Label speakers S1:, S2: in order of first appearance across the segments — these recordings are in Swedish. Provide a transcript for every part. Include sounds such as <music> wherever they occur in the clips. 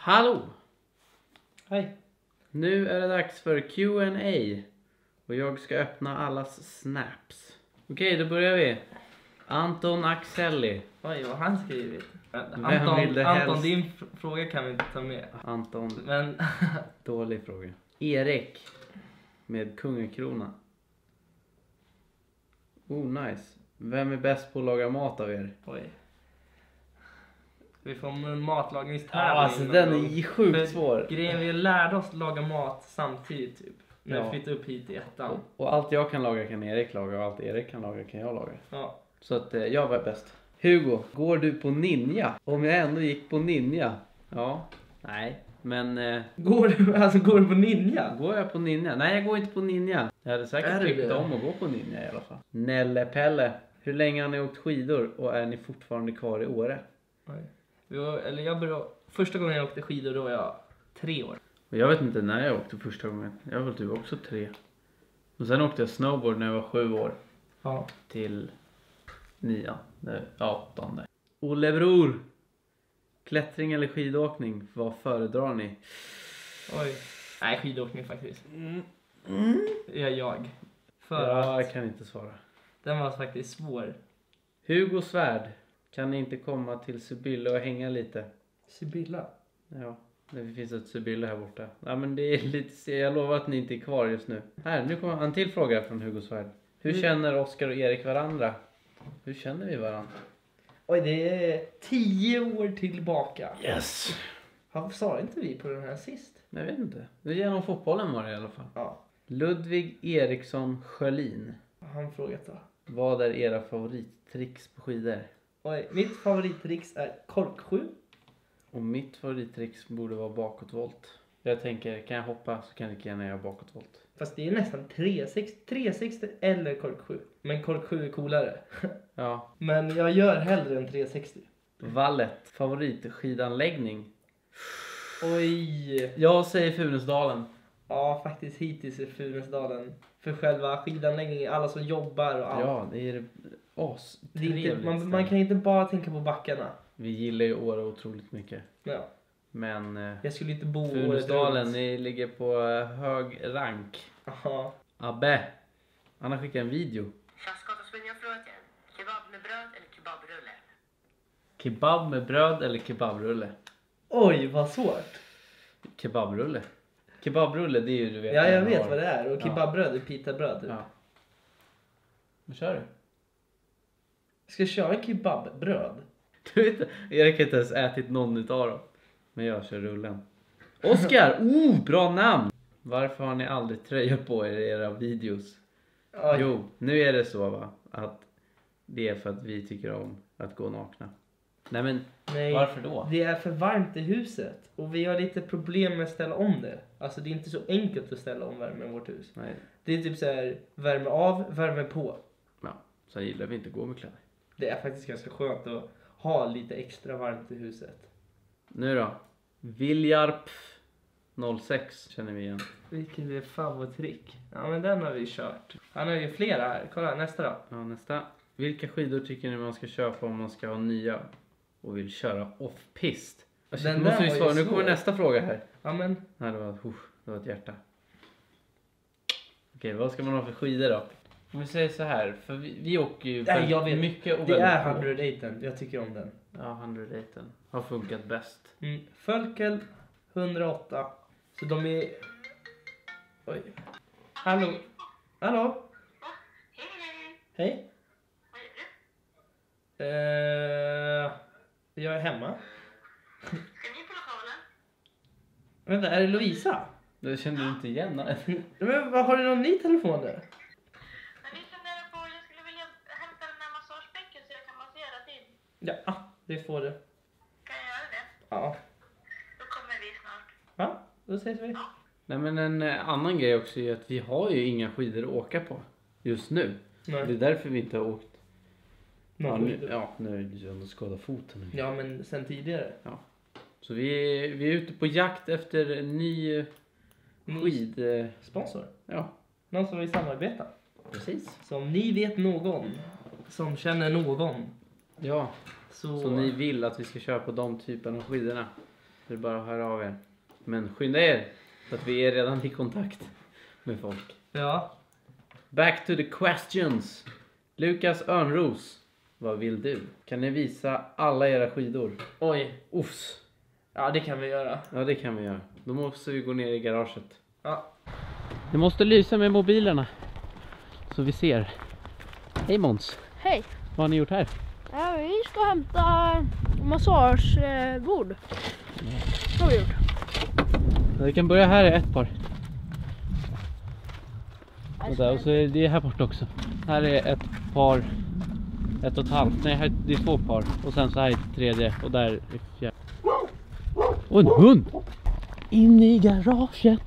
S1: Hallå!
S2: Hej.
S1: Nu är det dags för Q&A och jag ska öppna allas snaps. Okej, då börjar vi. Anton Axelli.
S2: Oj, vad har han skrivit?
S1: Vem
S2: Anton,
S1: det
S2: Anton
S1: helst?
S2: din fr- fråga kan vi inte ta med.
S1: Anton,
S2: Men <laughs>
S1: dålig fråga. Erik med kungakrona. Oh, nice. Vem är bäst på att laga mat av er?
S2: oj. Vi får en matlagningstävling.
S1: Ja, alltså den är sjukt svår.
S2: Grejen vi lärde oss laga mat samtidigt typ. När
S1: Ja.
S2: vi flyttade upp hit i ettan.
S1: Och, och allt jag kan laga kan Erik laga och allt Erik kan laga kan jag laga.
S2: Ja.
S1: Så att eh, jag var bäst. Hugo, går du på ninja? Om jag ändå gick på ninja? Ja. Nej. Men eh,
S2: Går du, alltså går du på ninja?
S1: går jag på ninja? Nej, jag går inte på ninja. Jag hade
S2: Är
S1: säkert tyckt
S2: det?
S1: om att gå på ninja i alla fall. Nelle Pelle. Hur länge har ni åkt skidor och är ni fortfarande kvar i Åre?
S2: Oj. Var, eller jag började, första gången jag åkte skidor då var jag tre år.
S1: Jag vet inte när jag åkte första gången. Jag var typ också tre. Och sen åkte jag snowboard när jag var sju år.
S2: Ja.
S1: till nian, ja, åttonde. Olle bror! Klättring eller skidåkning, vad föredrar ni?
S2: Oj. Nej, skidåkning faktiskt.
S1: Mm.
S2: Det är jag. För
S1: Ja,
S2: att
S1: jag kan inte svara.
S2: den var faktiskt svår.
S1: Hugo Svärd, kan ni inte komma till Sibylla och hänga lite?
S2: Sibylla.
S1: Ja, det finns ett Sibylla här borta. Ja, men det är lite, jag lovar att ni inte är kvar just nu. Här, nu kommer en till fråga från Hugo Svärd. Hur
S2: Mm.
S1: känner Oskar och Erik varandra? Hur känner vi varandra?
S2: Oj, det är tio år tillbaka.
S1: Yes!
S2: Sa inte vi på den här sist?
S1: Jag vet inte. Det är genom fotbollen var det i alla fall.
S2: Ja.
S1: Ludvig Eriksson Sjölin.
S2: Han frågat då?
S1: Vad är era favorittricks på skidor?
S2: Oj, mitt favorittricks är korksju.
S1: Och mitt favorittricks borde vara bakåtvolt. Jag tänker, kan jag hoppa så kan jag lika gärna göra bakåtvolt.
S2: Fast det är nästan 360, 360 eller korksju. Men korksju är coolare. <laughs>
S1: Ja.
S2: Men jag gör hellre en 360.
S1: Vallet. Favoritskidanläggning?
S2: Oj!
S1: Jag säger Funäsdalen.
S2: Ja, faktiskt hittills är Funäsdalen. För själva skidanläggningen, alla som jobbar och allt.
S1: Ja, det är det
S2: det är inte, man, man kan inte bara tänka på backarna.
S1: Vi gillar ju Åre otroligt mycket.
S2: Ja,
S1: Men eh,
S2: jag skulle inte bo
S1: Funäsdalen, ni ligger på eh, hög rank.
S2: Ja.
S1: Abbe. Han har skickat en video.
S3: Jag. Kebab med bröd eller kebabrulle?
S1: Kebab med bröd eller kebabrulle?
S2: Oj, vad svårt.
S1: Kebabrulle. Kebabrulle, det är ju du vet.
S2: Ja, jag vet
S1: har-
S2: vad det är. Och kebabbröd är pitabröd.
S1: Ja. Vad kör du?
S2: Ska jag köra kebabbröd?
S1: Du vet Erik har inte ens ätit någon utav dem. Men jag kör rullen. Oskar! Oh, bra namn! Varför har ni aldrig tröjor på er i era videos?
S2: Oj.
S1: Jo, nu är det så va, att det är för att vi tycker om att gå nakna. Nej men,
S2: Nej,
S1: varför då?
S2: det är för varmt i huset. Och vi har lite problem med att ställa om det. Alltså det är inte så enkelt att ställa om värmen i vårt hus.
S1: Nej,
S2: Det är typ så här, värme av, värme på.
S1: ja, så gillar vi inte att gå med kläder.
S2: Det är faktiskt ganska skönt att ha lite extra varmt i huset.
S1: Nu då? Viljarp 06 känner vi igen.
S2: Vilket är favorittrick? Ja men den har vi kört. Han har ju flera här. Kolla nästa då.
S1: Ja, nästa. Vilka skidor tycker ni man ska köpa om man ska ha nya och vill köra off-pist? Alltså,
S2: Den
S1: nu måste vi svara. Nu kommer nästa fråga här.
S2: Ja men
S1: Nej, det var, uh, det var ett hjärta. Okej, vad ska man ha för skidor då? Om vi säger så här, för vi, vi åker ju
S2: Nej, jag vet.
S1: mycket och
S2: det
S1: väldigt
S2: är
S1: få.
S2: 108 Jag tycker om den.
S1: Ja, 108 har funkat bäst.
S2: Mm. Fölkel 108. Så de är... Oj. Hallå? Hallå?
S3: Hej hej!
S2: Hej? Eh, jag är hemma.
S3: Ska ni på lokalen?
S2: Vänta, är det Lovisa?
S1: Du kände du inte igen henne?
S2: Men vad, har du någon ny telefon där?
S3: Men vi funderar på, jag skulle vilja hämta den här massagebänken så jag kan massera till.
S2: Ja, det får du.
S3: Kan jag göra det?
S2: Ja.
S3: Då kommer vi snart.
S2: Ja, då ses vi.
S1: Nej men en eh, annan grej också är att vi har ju inga skidor att åka på just nu. Det är
S2: Nej.
S1: därför vi inte har åkt. Ja, nu, ja, nu är det ju ändå skadat foten.
S2: Ja, men sen tidigare.
S1: Så vi är, vi är ute på jakt efter en ny eh,
S2: Ny
S1: skid... eh,
S2: sponsor.
S1: Ja,
S2: Någon som vill samarbeta.
S1: precis.
S2: Så om ni vet någon som känner någon
S1: Ja,
S2: så...
S1: så ni vill att vi ska köpa de typerna av skidorna. Det är bara att höra av er. Men skynda er, för att vi är redan i kontakt med folk.
S2: Ja.
S1: Back to the questions. Lukas Örnros, vad vill du? Kan ni visa alla era skidor?
S2: Oj.
S1: Uffs.
S2: Ja, det kan vi göra.
S1: Ja, det kan vi göra. Då måste vi gå ner i garaget.
S2: Ja.
S1: Det måste lysa med mobilerna. Så vi ser. Hej Måns.
S4: Hej!
S1: Vad har ni gjort här?
S4: Ska hämta massagebord. Det har vi gjort.
S1: Vi kan börja här i ett par. Och, där, och så är det här borta också. Här är ett par. Ett och ett halvt. Nej, här, det är två par. Och sen så här är det tredje. Och där är fjärde. Och en hund! In i garaget.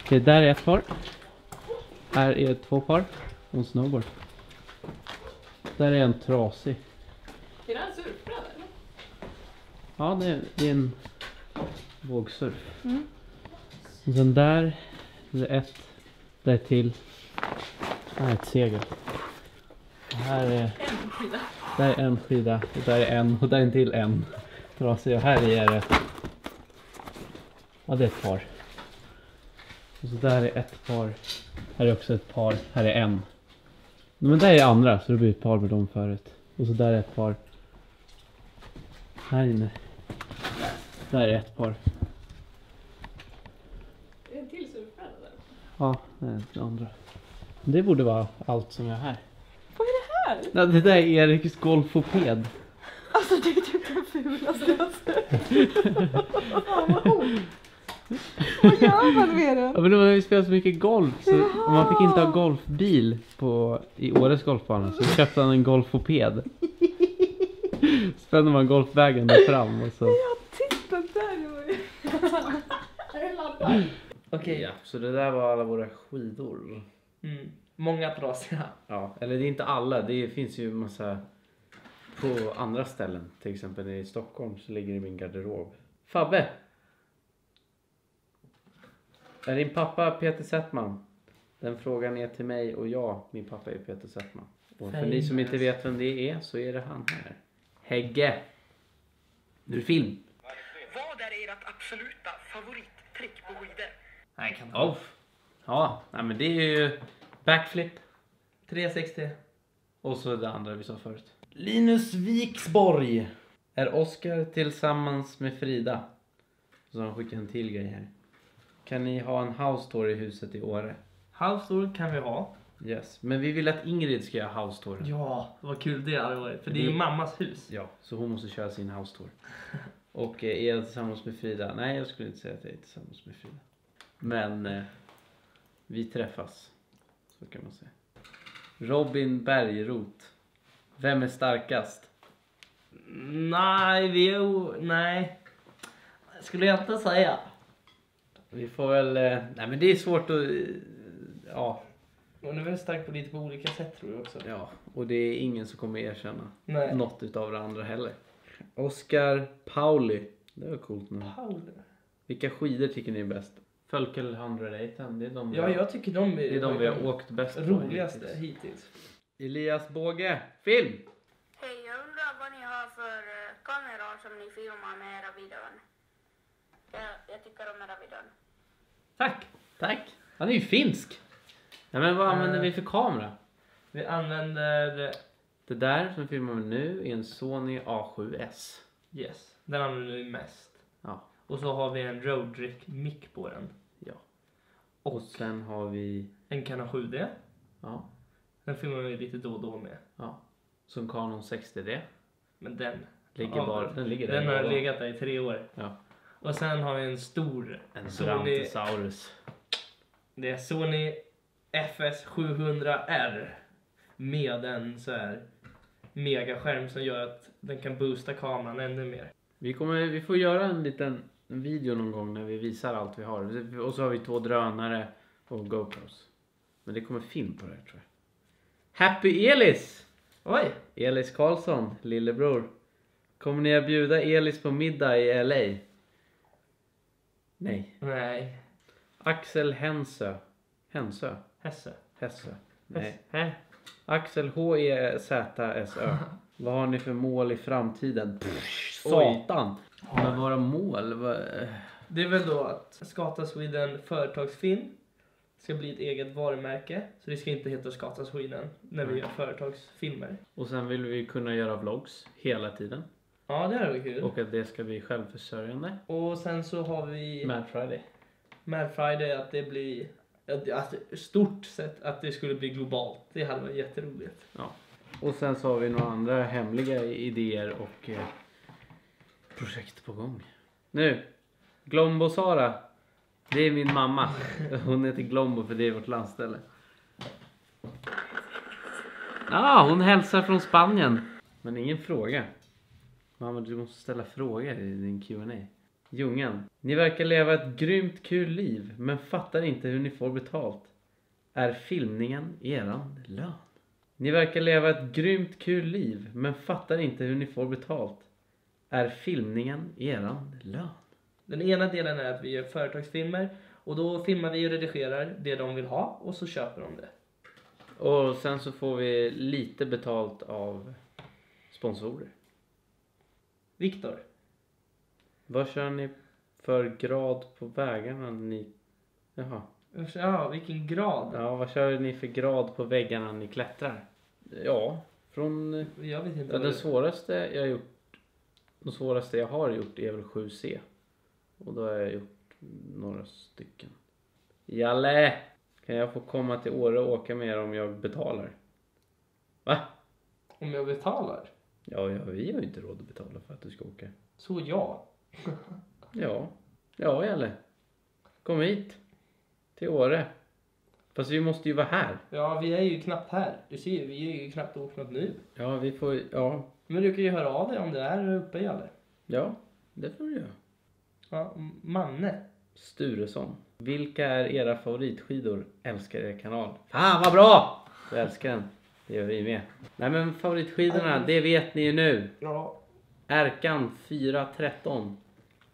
S1: Okej, där är ett par. Här är två par. Och en snowboard. Där är en trasig.
S5: Är det en surfbräda eller?
S1: Ja, det är, det är en vågsurf. Och sen där, det är ett, där till. Här är ett segel. Och här är,
S5: En skida.
S1: där är en skida, och där är en, och där är en till en. Trasig. Och här är det, ja det är ett par. Och så där är ett par. Här är också ett par. Här är en. Men där är andra, så det blir ett par med dem förut. Och så där är ett par. Här inne. Där är ett par.
S5: Är en till surfbräda där?
S1: Ja, det är det andra. Det borde vara allt som är här.
S5: Vad är det här?
S1: Ja, det där är Eriks golfoped.
S5: Alltså det är typ den fulaste jag har sett. Vad gör man med den?
S1: Ja, men då när vi spelade så mycket golf så och man fick inte ha golfbil på, i Åres golfbana så köpte han en golfoped. Spände man golfvägen där fram och så.
S5: Ja, titta där var ju...
S2: Okej.
S1: Ja, så det där var alla våra skidor.
S2: Mm. Många trasiga.
S1: Ja, eller det är inte alla. Det finns ju massa på andra ställen. Till exempel i Stockholm så ligger det i min garderob. Fabbe! Är din pappa Peter Settman? Den frågan är till mig och jag, min pappa är Peter Settman. Och för ni som inte vet vem det är så är det han här. Hägge! Nu är det film.
S6: Vad är ert absoluta favorittrick på skidor?
S2: Nej, kan.
S1: Oh. Ja, nej, men det är ju backflip
S2: 360.
S1: och så det andra vi sa förut. Linus Viksborg är Oscar tillsammans med Frida. Så har han skickat en till grej här. Kan ni ha en house tour i huset i Åre?
S2: House tour kan vi ha.
S1: Yes, men vi vill att Ingrid ska göra house tour.
S2: Ja, vad kul det hade varit. För det är ju mammas hus.
S1: Ja, så hon måste köra sin house tour. <laughs> Och eh, är jag tillsammans med Frida? Nej, jag skulle inte säga att jag är tillsammans med Frida. Men eh, vi träffas. Så kan man säga. Robin Bergroth. Vem är starkast?
S2: Nej, vi är o... Nej. Skulle jag inte säga.
S1: Vi får väl... Eh, nej men det är svårt att... Eh, ja,
S2: Hon är väl stark på lite på olika sätt tror jag också.
S1: ja. Och det är ingen som kommer erkänna
S2: Nej.
S1: något utav det andra heller. Oscar Pauli. Det var coolt namn.
S2: Paul.
S1: Vilka skidor tycker ni är bäst? Fölkel 108, det är de vi
S2: Ja,
S1: har-
S2: jag tycker de är,
S1: Det är de vi har åkt bäst på
S2: roligaste
S1: hittills.
S2: hittills.
S1: Elias Båge, film!
S3: Hej, jag undrar vad ni har för eh, kameror som ni filmar med era videon. Jag, jag tycker om era videon.
S1: Tack! Tack! Han är ju finsk! Ja, men vad använder
S2: Eh.
S1: vi för kamera?
S2: Vi använder...
S1: Det där som filmar med nu är en Sony A7S.
S2: Yes, den använder vi mest.
S1: Ja.
S2: Och så har vi en Roadrick mick på den.
S1: Ja.
S2: Och,
S1: Och sen har vi,
S2: en Canon 7D.
S1: ja,
S2: Den filmar vi lite då och då med.
S1: ja. Som Canon 60D.
S2: Men den...
S1: Ligger
S2: Ja,
S1: bara, den ligger där.
S2: Den har
S1: lådan.
S2: legat där i tre år.
S1: Ja.
S2: Och sen har vi en stor
S1: En
S2: Sony...
S1: Brontosaurus.
S2: Det är Sony FS700R. Med en så här megaskärm som gör att den kan boosta kameran ännu mer.
S1: Vi, kommer, vi får göra en liten video någon gång när vi visar allt vi har. Och så har vi två drönare och GoPros. Men det kommer film på det här tror jag. Happy Elis!
S2: Oj!
S1: Elis Karlsson, lillebror. Kommer ni att bjuda Elis på middag i LA? Nej.
S2: Nej.
S1: Axel Hensö. Hensö?
S2: Hesse.
S1: Hessö? Nej.
S2: Hä?
S1: Axel H-E-Z-S-Ö. <laughs> Vad har ni för mål i framtiden? Pff, satan! Men våra mål, vad...
S2: Det är väl då att Skata Sweden företagsfilm ska bli ett eget varumärke. Så det ska inte heta Skata Sweden när vi gör företagsfilmer.
S1: Och sen vill vi kunna göra vlogs hela tiden.
S2: Ja, det här var kul.
S1: Och att det ska bli självförsörjande.
S2: Och sen så har vi
S1: Mad Friday.
S2: Mad Friday att det blir att, stort sett att det skulle bli globalt. Det hade varit jätteroligt.
S1: Och sen så har vi några andra hemliga idéer och eh, projekt på gång. Nu, Glombo Sara. Det är min mamma. <laughs> Hon heter Glombo för det är vårt landställe. ah, hon hälsar från Spanien. Men ingen fråga. Mamma, du måste ställa frågor i din Q&A. Ljungan. Ni verkar leva ett grymt kul liv, men fattar inte hur ni får betalt. Är filmningen eran lön? Ni verkar leva ett grymt kul liv, men fattar inte hur ni får betalt. Är filmningen eran lön?
S2: Den ena delen är att vi gör företagsfilmer och då filmar vi och redigerar det de vill ha och så köper de det.
S1: Och sen så får vi lite betalt av sponsorer.
S2: Viktor,
S1: Vad kör ni för grad på vägarna ni... Jaha.
S2: ja vilken grad?
S1: Ja, vad kör ni för grad på väggarna ni klättrar? Ja, från...
S2: Jag vet inte
S1: Ja, den
S2: det
S1: svåraste jag har gjort... De svåraste jag har gjort är väl 7C. Och då har jag gjort några stycken. Jalle! Kan jag få komma till Åre och åka med er om jag betalar? Va?
S2: Om jag betalar?
S1: Ja, ja, vi har ju inte råd att betala för att du ska åka.
S2: Så ja.
S1: Ja. Ja, Jalle. Kom hit. Till Åre. Fast vi måste ju vara här.
S2: Ja, vi är ju knappt här. Du ser ju, vi är ju knappt åkt nu.
S1: Ja, vi får... Ja.
S2: Men du kan ju höra av dig om det är uppe Jalle.
S1: Ja, det får du göra.
S2: Ja, Manne.
S1: Sturesson. Vilka är era favoritskidor? Älskar er kanal. Fan vad bra! Jag älskar den. Det gör vi med. Nej men favoritskidorna, det vet ni ju nu.
S2: Ja.
S1: Erkan 413.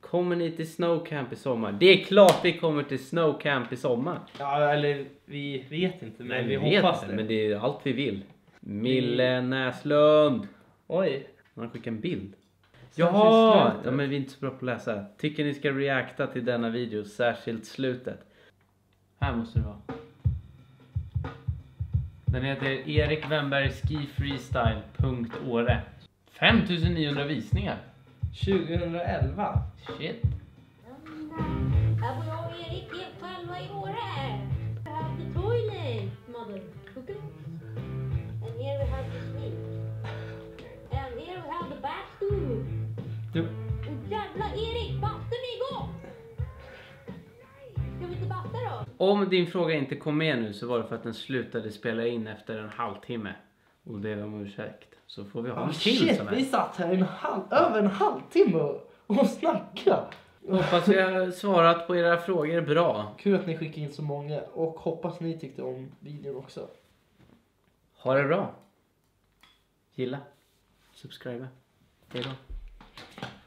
S1: Kommer ni till snowcamp i sommar? Det är klart vi kommer till snowcamp i sommar.
S2: Ja, eller vi vet inte, men
S1: Nej,
S2: vi
S1: vet
S2: hoppas
S1: inte,
S2: det.
S1: Men det är allt vi vill. Mille Näslund.
S2: Oj.
S1: Han skickade en bild. Jaha! Ja, men vi är inte så bra på att läsa. Tycker ni ska reacta till denna video, särskilt slutet. Här måste det vara. Den heter Erik Wennberg Ski Freestyle. Åre. 5900 visningar.
S2: 2011.
S1: Shit.
S7: Här bor jag och Erik helt själva i Åre. I have the toilet, mother. Okay? And here we have the sleep. And here we have the bathroom.
S2: Du,
S7: Och jävla Erik, bastun är igång! Ska vi inte basta då?
S1: Om din fråga inte kom med nu så var det för att den slutade spela in efter en halvtimme. Och det var om ursäkt. Så får vi ha en
S2: oh,
S1: till
S2: shit,
S1: som
S2: vi
S1: är.
S2: satt här en halv, över en halvtimme och, snackade.
S1: Hoppas vi har svarat på era frågor bra.
S2: Kul att ni skickade in så många och hoppas ni tyckte om videon också.
S1: Ha det bra. Gilla. Subscribe. Hej då.